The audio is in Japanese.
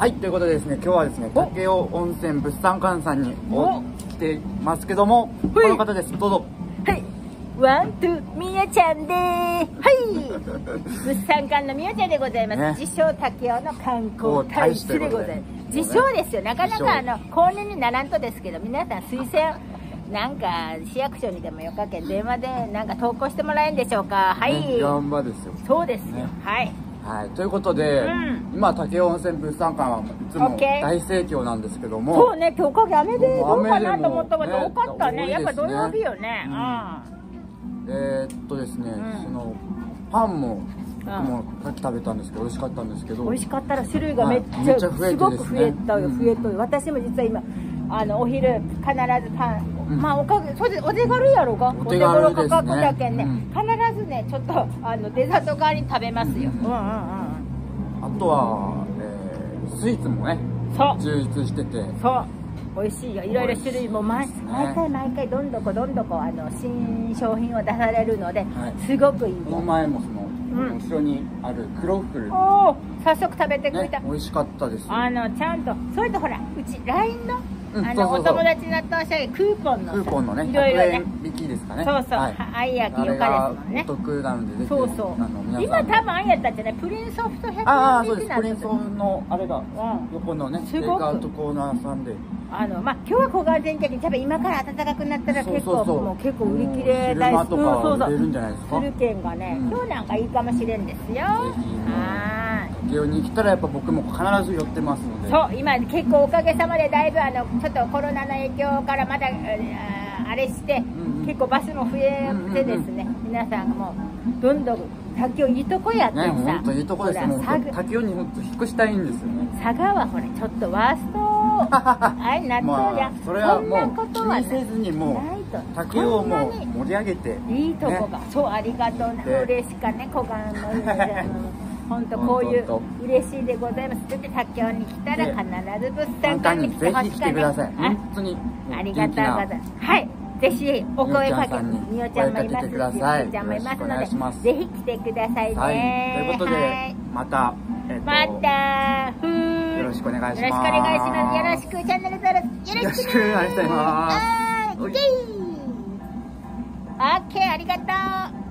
はい、ということでですね、今日はですね、武雄温泉物産館さんに来てますけども、こはいの方です、どうぞ。はい。ワン、ツー、みおちゃんで。はい。物産館のみおちゃんでございます。ね自称武雄の観光大使でございます。自自称称ですよ。なかなかあの、公認にならんとですけど、皆さん推薦、なんか市役所にでもよかけん電話でなんか投稿してもらえんでしょうか。はい。ね頑張ですよ。そうですよ。ねはい。はい、ということで、うん。今、武雄温泉物産館はいつも大盛況なんですけども、そうね、今日おかげ雨でどうかなと思ったけど、ね多かったね。やっぱ土曜日よね。えーっとですね、うん。そのパンももさっき食べたんですけど美味しかったんですけど。美味しかったら種類がめっちゃ,、はいゃ増えてすごく増えたよ、うん。増えとる私も実は今あのお昼必ずパン、うんまあおかげそれでお手軽やろがお手軽ですね。価格だけんね、うん。必ずねちょっとあのデザート代わりに食べますよ、うん、うんうんあとは、えースイーツもねそう。充実してて。そう。美味しいよ。いろいろ種類も毎,、毎回毎回どんどこどんどこあの新商品を出されるので、はい。すごくいいこのよ前もその、ん。後ろにあるクロッフル、ね、おお早速食べてくれた、美味しかったですよ。あのちゃんとそれとほらうち LINE の,、うんあのお友達になったおしゃれクーポンのさクーポンのねいろいろね。100円引きですかね。そうそう、はい。あいやきよかですもんね。お得なのでそうそう。今多分あんやったんじゃないプリンソフト100円ああそうです。プリンソンのあれがうん。横のねテイすごくクアウトコーナーさんで。あのまあ今日は小川全県に多分今から暖かくなったら結構もう結構売り切れ昼間とかうんそうそう。売れるんじゃないでする券がね、うん。今日なんかいいかもしれんですよ。はーい慶応に来たらやっぱ僕も必ず寄ってますので。そう今結構おかげさまでだいぶあのちょっとコロナの影響からまだああれして、んうん。結構バスも増えてですね、皆さんがもうどんどん滝をいいとこやってねさ、本当いいとこですよ。もう滝尾に本当引っ越したいんですよね。佐賀はほらちょっとワースト。あれなっとうや、まあそれはそんなもう気ことはにせずにもないとう滝尾をもう盛り上げて。いいとこが、ねそうありがとうねで。嬉しかね小川の 本当こういう嬉しいでございます。そしてに来たらで必ず物産簡館単に来てほしひ来てください。あ本当にありがとうございます。はい。ぜひお声かけ、みみおちゃんもいます。みおちゃんもいますので、ぜひ来てくださいね。はい。ということではい。またえっとまたよろしくお願いします。よろしくお願いします。よろしく、チャンネル登録、よろしくお願いします。はーい。オッケー、ありがとう。